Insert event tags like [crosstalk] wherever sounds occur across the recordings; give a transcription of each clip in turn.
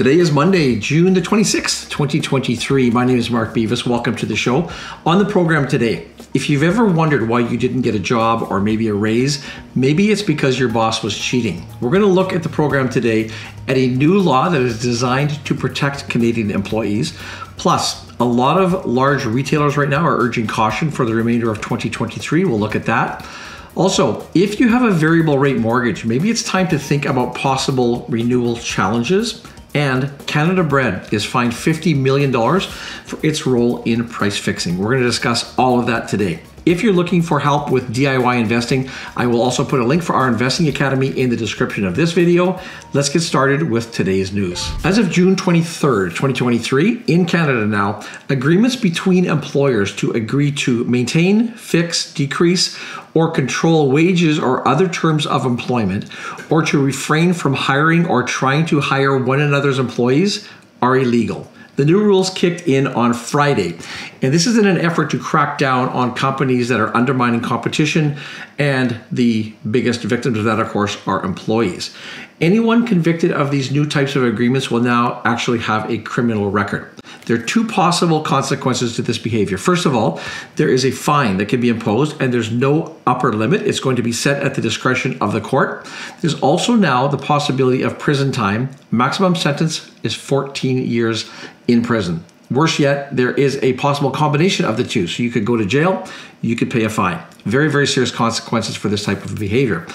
Today is Monday, June the 26th, 2023. My name is Mark Beavis. Welcome to the show. On the program today, if you've ever wondered why you didn't get a job or maybe a raise, maybe it's because your boss was cheating. We're going to look at the program today at a new law that is designed to protect Canadian employees. Plus, a lot of large retailers right now are urging caution for the remainder of 2023. We'll look at that. Also, if you have a variable rate mortgage, maybe it's time to think about possible renewal challenges and Canada Bread is fined $50 million for its role in price fixing. We're going to discuss all of that today. If you're looking for help with DIY investing, I will also put a link for our Investing Academy in the description of this video. Let's get started with today's news. As of June 23rd, 2023, in Canada now, agreements between employers to agree to maintain, fix, decrease, or control wages or other terms of employment, or to refrain from hiring or trying to hire one another's employees are illegal. The new rules kicked in on Friday, and this is in an effort to crack down on companies that are undermining competition, and the biggest victims of that, of course, are employees. Anyone convicted of these new types of agreements will now actually have a criminal record. There are two possible consequences to this behavior. First of all, there is a fine that can be imposed, and there's no upper limit. It's going to be set at the discretion of the court. There's also now the possibility of prison time. Maximum sentence is 14 years in prison. Worse yet, there is a possible combination of the two. So you could go to jail, you could pay a fine. Very, very serious consequences for this type of behavior.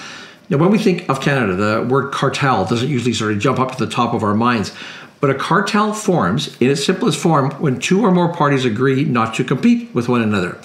Now, when we think of Canada, the word cartel doesn't usually sort of jump up to the top of our minds. But a cartel forms in its simplest form when two or more parties agree not to compete with one another.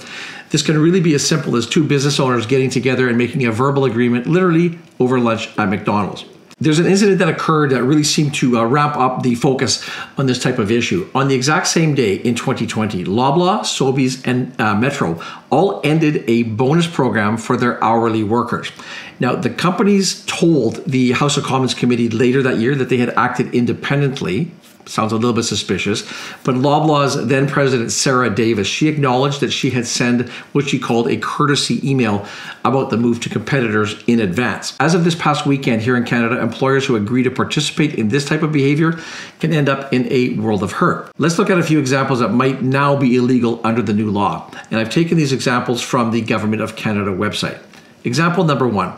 This can really be as simple as two business owners getting together and making a verbal agreement literally over lunch at McDonald's. There's an incident that occurred that really seemed to uh, wrap up the focus on this type of issue. On the exact same day in 2020, Loblaw, Sobeys, and uh, Metro all ended a bonus program for their hourly workers. Now, the companies told the House of Commons committee later that year that they had acted independently sounds a little bit suspicious. But Loblaw's then president, Sarah Davis, she acknowledged that she had sent what she called a courtesy email about the move to competitors in advance. As of this past weekend here in Canada, employers who agree to participate in this type of behavior can end up in a world of hurt. Let's look at a few examples that might now be illegal under the new law. And I've taken these examples from the Government of Canada website. Example number one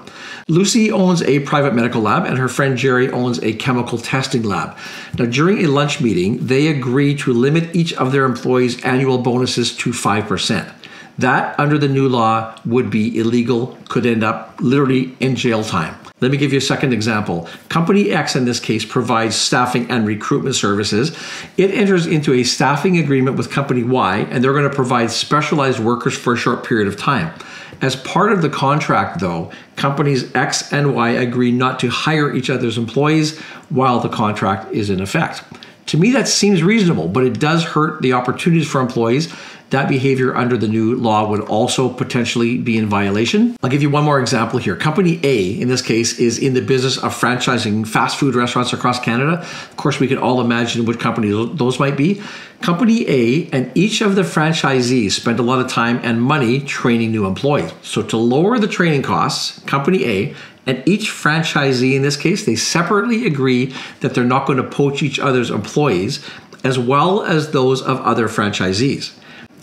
Lucy owns a private medical lab, and her friend Jerry owns a chemical testing lab. Now, during a lunch meeting, they agree to limit each of their employees' annual bonuses to 5%. That, under the new law, would be illegal, could end up literally in jail time. Let me give you a second example. Company X, in this case, provides staffing and recruitment services. It enters into a staffing agreement with Company Y, and they're going to provide specialized workers for a short period of time. As part of the contract, though, companies X and Y agree not to hire each other's employees while the contract is in effect. To me, that seems reasonable, but it does hurt the opportunities for employees that behavior under the new law would also potentially be in violation. I'll give you one more example here. Company A, in this case, is in the business of franchising fast food restaurants across Canada. Of course, we can all imagine what company those might be. Company A and each of the franchisees spend a lot of time and money training new employees. So, to lower the training costs, Company A and each franchisee in this case, they separately agree that they're not going to poach each other's employees as well as those of other franchisees.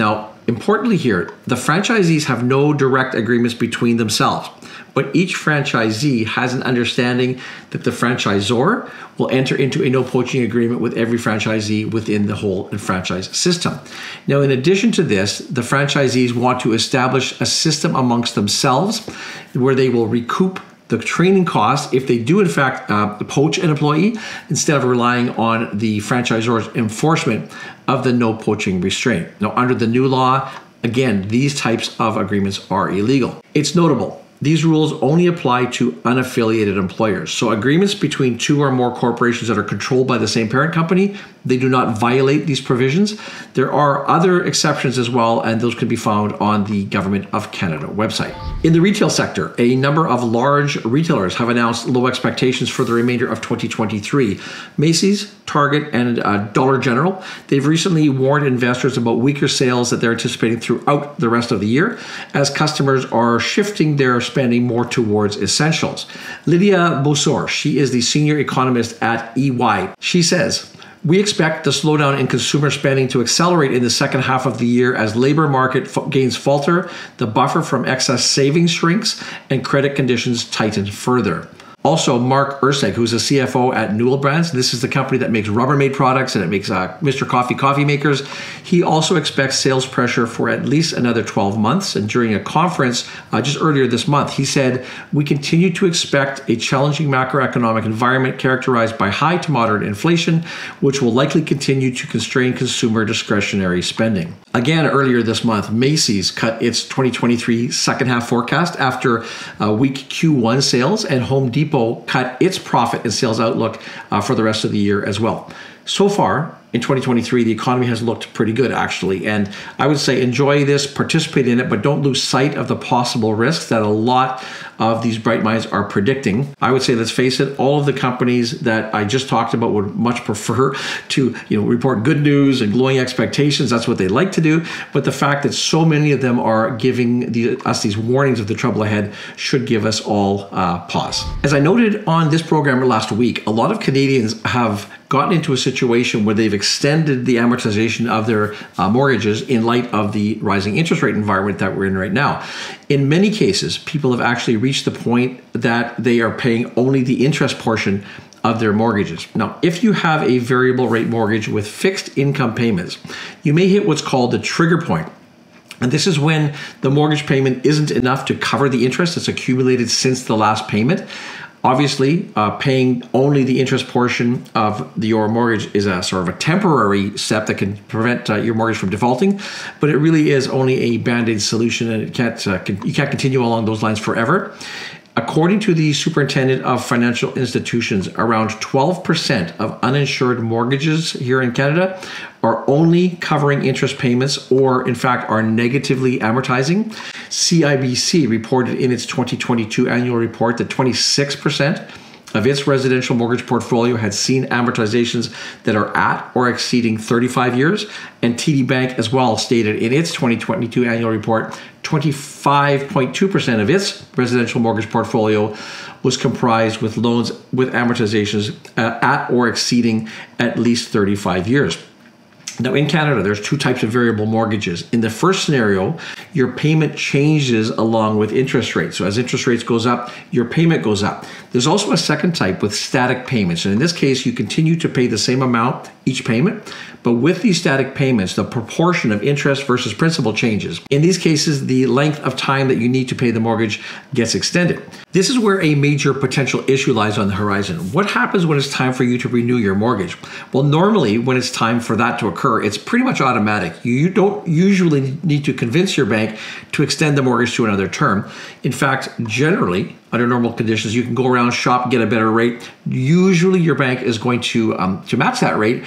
Now, importantly here, the franchisees have no direct agreements between themselves, but each franchisee has an understanding that the franchisor will enter into a no poaching agreement with every franchisee within the whole franchise system. Now, in addition to this, the franchisees want to establish a system amongst themselves where they will recoup the training costs if they do in fact uh, poach an employee instead of relying on the franchisor's enforcement of the no poaching restraint. Now, under the new law, again, these types of agreements are illegal. It's notable these rules only apply to unaffiliated employers. So agreements between two or more corporations that are controlled by the same parent company, they do not violate these provisions. There are other exceptions as well, and those can be found on the Government of Canada website. In the retail sector, a number of large retailers have announced low expectations for the remainder of 2023. Macy's, Target, and uh, Dollar General. They've recently warned investors about weaker sales that they're anticipating throughout the rest of the year as customers are shifting their spending more towards essentials. Lydia Boussour, she is the senior economist at EY. She says, we expect the slowdown in consumer spending to accelerate in the second half of the year as labor market gains falter, the buffer from excess savings shrinks, and credit conditions tighten further. Also, Mark Erceg, who's a CFO at Newell Brands. This is the company that makes Rubbermaid products and it makes uh, Mr. Coffee coffee makers. He also expects sales pressure for at least another 12 months. And during a conference uh, just earlier this month, he said, We continue to expect a challenging macroeconomic environment characterized by high to moderate inflation, which will likely continue to constrain consumer discretionary spending. Again, earlier this month, Macy's cut its 2023 second half forecast after uh, weak Q1 sales, and Home Depot cut its profit and sales outlook uh, for the rest of the year as well. So far, in 2023, the economy has looked pretty good, actually. And I would say enjoy this, participate in it, but don't lose sight of the possible risks that a lot of these bright minds are predicting. I would say, let's face it, all of the companies that I just talked about would much [laughs] prefer to you know, report good news and glowing expectations. That's what they like to do. But the fact that so many of them are giving the, us these warnings of the trouble ahead should give us all uh, pause. As I noted on this program last week, a lot of Canadians have gotten into a situation where they've extended the amortization of their uh, mortgages in light of the rising interest rate environment that we're in right now. In many cases, people have actually reached the point that they are paying only the interest portion of their mortgages. Now, if you have a variable rate mortgage with fixed income payments, you may hit what's called the trigger point. And this is when the mortgage payment isn't enough to cover the interest that's accumulated since the last payment. Obviously, uh, paying only the interest portion of your mortgage is a sort of a temporary step that can prevent uh, your mortgage from defaulting, but it really is only a band-aid solution, and it can't uh, can, you can't continue along those lines forever. According to the Superintendent of Financial Institutions, around 12% of uninsured mortgages here in Canada are only covering interest payments or, in fact, are negatively amortizing. CIBC reported in its 2022 annual report that 26% of its residential mortgage portfolio had seen amortizations that are at or exceeding 35 years. And TD Bank as well stated in its 2022 annual report 25.2% of its residential mortgage portfolio was comprised with loans with amortizations uh, at or exceeding at least 35 years. Now, in Canada, there's two types of variable mortgages. In the first scenario, your payment changes along with interest rates. So as interest rates goes up, your payment goes up. There's also a second type with static payments. And in this case, you continue to pay the same amount each payment, but with these static payments, the proportion of interest versus principal changes. In these cases, the length of time that you need to pay the mortgage gets extended. This is where a major potential issue lies on the horizon. What happens when it's time for you to renew your mortgage? Well, normally, when it's time for that to occur, it's pretty much automatic. You don't usually need to convince your bank to extend the mortgage to another term. In fact, generally, under normal conditions, you can go around, shop, get a better rate. Usually, your bank is going to um, to match that rate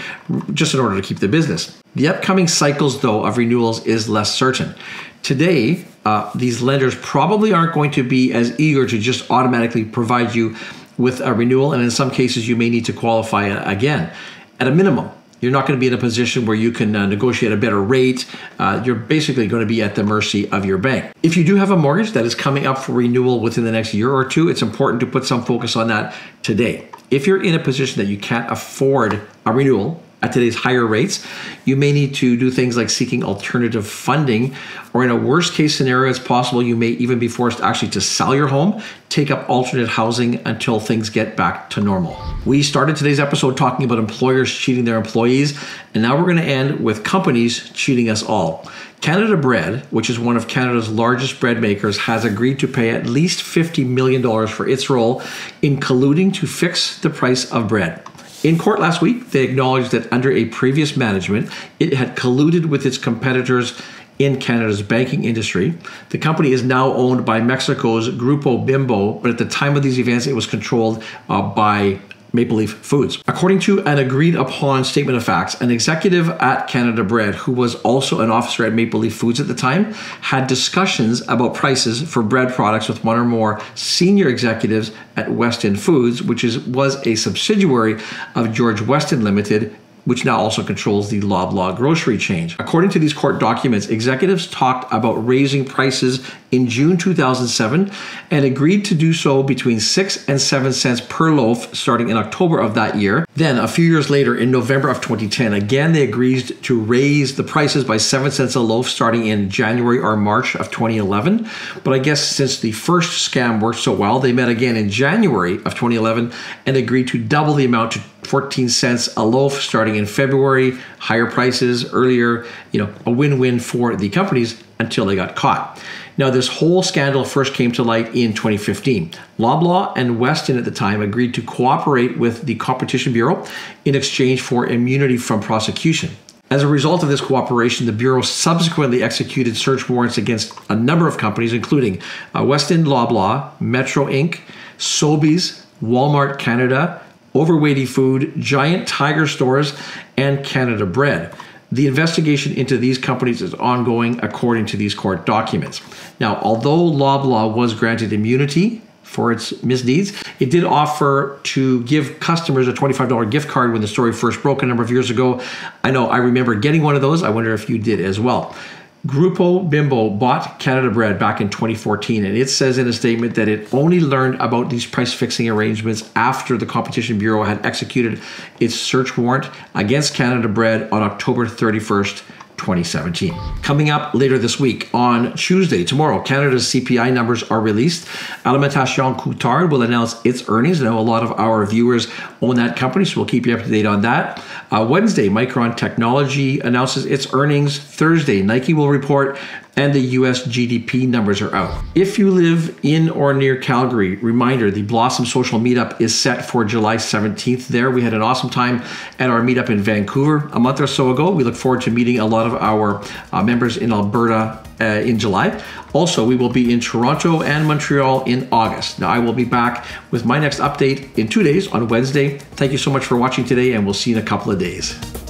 just in order to keep the business. The upcoming cycles, though, of renewals is less certain. Today, uh, these lenders probably aren't going to be as eager to just automatically provide you with a renewal, and in some cases, you may need to qualify again. At a minimum, you're not going to be in a position where you can uh, negotiate a better rate. Uh, you're basically going to be at the mercy of your bank. If you do have a mortgage that is coming up for renewal within the next year or two, it's important to put some focus on that today. If you're in a position that you can't afford a renewal, at today's higher rates, you may need to do things like seeking alternative funding, or in a worst case scenario, it's possible you may even be forced actually to sell your home, take up alternate housing until things get back to normal. We started today's episode talking about employers cheating their employees, and now we're going to end with companies cheating us all. Canada Bread, which is one of Canada's largest bread makers, has agreed to pay at least $50 million for its role in colluding to fix the price of bread. In court last week, they acknowledged that under a previous management, it had colluded with its competitors in Canada's banking industry. The company is now owned by Mexico's Grupo Bimbo, but at the time of these events, it was controlled uh, by Maple Leaf Foods. According to an agreed upon statement of facts, an executive at Canada Bread, who was also an officer at Maple Leaf Foods at the time, had discussions about prices for bread products with one or more senior executives at Weston Foods, which is was a subsidiary of George Weston Limited which now also controls the Loblaw grocery chain. According to these court documents, executives talked about raising prices in June 2007 and agreed to do so between 6 and 7 cents per loaf starting in October of that year. Then, a few years later, in November of 2010, again they agreed to raise the prices by 7 cents a loaf starting in January or March of 2011. But I guess since the first scam worked so well, they met again in January of 2011 and agreed to double the amount to 14 cents a loaf starting in February, higher prices earlier, you know, a win-win for the companies until they got caught. Now, this whole scandal first came to light in 2015. Loblaw and Weston at the time agreed to cooperate with the Competition Bureau in exchange for immunity from prosecution. As a result of this cooperation, the Bureau subsequently executed search warrants against a number of companies, including uh, Weston Loblaw, Metro Inc., Sobeys, Walmart Canada, Overwaitea Food, Giant Tiger Stores, and Canada Bread. The investigation into these companies is ongoing according to these court documents. Now, although Loblaw was granted immunity for its misdeeds, it did offer to give customers a $25 gift card when the story first broke a number of years ago. I know I remember getting one of those. I wonder if you did as well. Grupo Bimbo bought Canada Bread back in 2014, and it says in a statement that it only learned about these price fixing arrangements after the Competition Bureau had executed its search warrant against Canada Bread on October 31st, 2017. Coming up later this week on Tuesday, tomorrow, Canada's CPI numbers are released. Alimentation Couche-Tard will announce its earnings. I know a lot of our viewers own that company, so we'll keep you up to date on that. Uh, Wednesday, Micron Technology announces its earnings. Thursday, Nike will report and the US GDP numbers are out. If you live in or near Calgary, reminder the Blossom Social Meetup is set for July 17th there. We had an awesome time at our meetup in Vancouver a month or so ago. We look forward to meeting a lot of our uh, members in Alberta uh, in July. Also, we will be in Toronto and Montreal in August. Now, I will be back with my next update in two days on Wednesday. Thank you so much for watching today, and we'll see you in a couple of days.